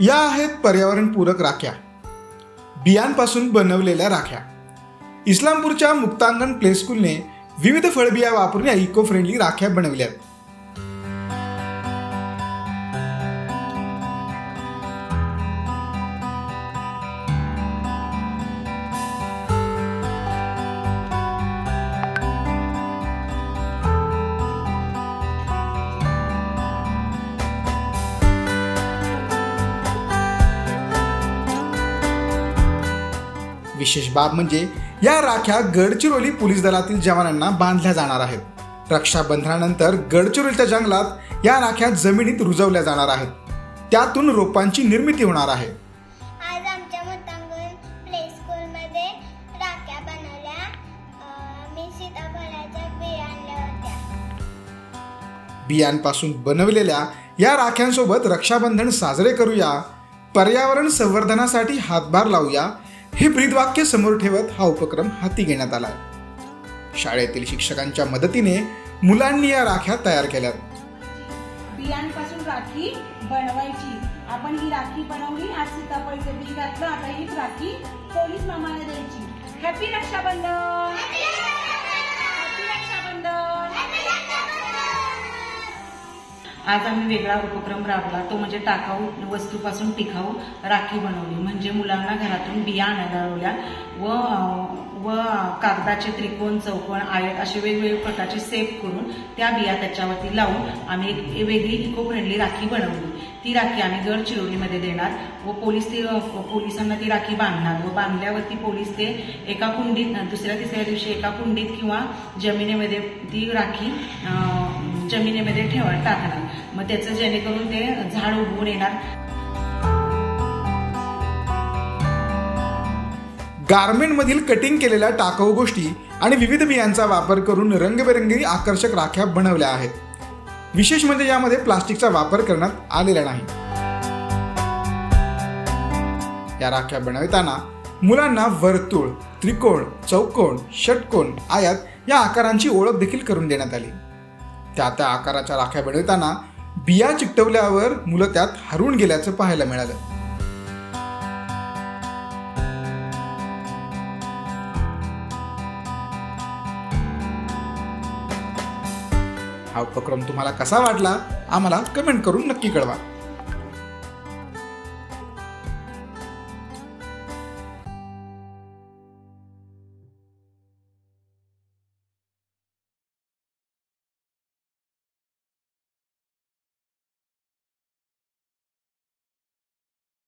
या आहेत पर्यावरणपूरक राख्या. बियांपासून बनवलेल्या राख्या. इस्लामपूरच्या मुक्तांगण प्ले स्कूलने विविध फळबिया वापरून या इको फ्रेंडली राख्या बनवल्या विशेष बाब म्हणजे या राख्या गडचिरोली पोलीस दलातील जवानांना बांधल्या जाणार आहेत. रक्षाबंधनानंतर गडचिरोलीच्या जंगलात या राख्या जमिनीत रुजवल्या जाणार आहेत. त्यातून रोपांची निर्मिती होणार आहे. बियांपासून बनवलेल्या या राख्यांसोबत रक्षाबंधन साजरे करूया. पर्यावरण संवर्धनासाठी हातभार लावूया. हे ब्रीदवाक्य समोर ठेवत हा उपक्रम हाती घेण्यात आला. शाळेतील शिक्षकांच्या मदतीने मुलांनी या राख्या तयार केल्या. बियांपासून राखी बनवायची. आपण ही राखी बनवली आज सीताफळचं बी घातलं आता ही राखी पोलीस मामाला द्यायची. हॅपी रक्षाबंधन! आज आम्ही वेगळा उपक्रम राबला तो म्हणजे टाकाऊ वस्तूपासून टिकाऊ राखी बनवली. म्हणजे मुलांना घरातून बिया आणायला लावल्या व व कागदाचे त्रिकोण चौकोन आयत असे वेगवेगळे प्रकारचे सेप करून त्या बिया त्याच्यावरती लावून आम्ही एक वेगळी इको फ्रेंडली राखी बनवली. ती राखी आम्ही गडचिरोलीमध्ये देणार व पोलीस ती पोलिसांना ती राखी बांधणार व बांधल्यावरती पोलीस ते एका कुंडीत दुसऱ्या तिसऱ्या दिवशी एका कुंडीत किंवा जमिनीमध्ये ती राखी जमिनीमध्ये ठेवा टाकणार मग त्याचं जेणेकरून ते झाड उगवून येणार. गारमेंटमधील कटिंग केलेल्या टाकाऊ गोष्टी आणि विविध बियांचा वापर करून रंगबेरंगी आकर्षक राख्या बनवल्या आहेत. विशेष म्हणजे यामध्ये प्लास्टिकचा वापर करण्यात आलेला नाही. या राख्या बनवताना मुलांना वर्तुळ त्रिकोण चौकोन षटकोण आयात या आकारांची ओळख देखील करून देण्यात आली. त्या त्या आकाराच्या राख्या बनवताना बिया चिकटवल्यावर मुलं त्यात हरून गेल्याचं पाहायला मिळालं. हा उपक्रम तुम्हाला कसा वाटला आम्हाला कमेंट करून नक्की कळवा.